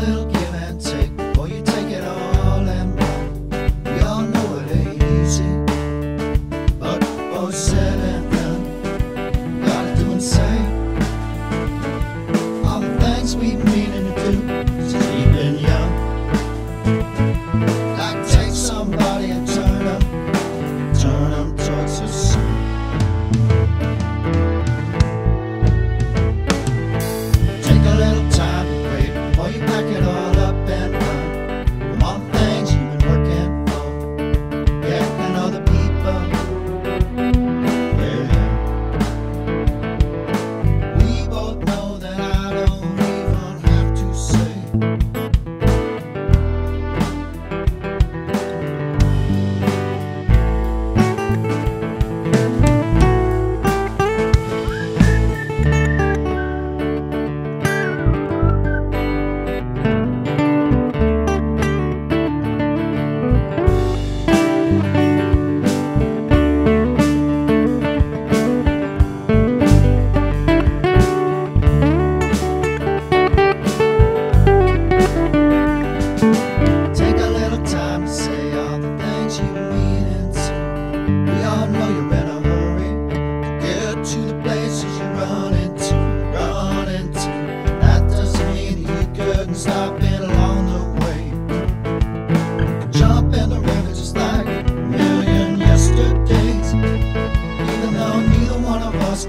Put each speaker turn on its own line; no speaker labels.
smile. places I've along the way. The river just like a million yesterdays. Even though neither one of us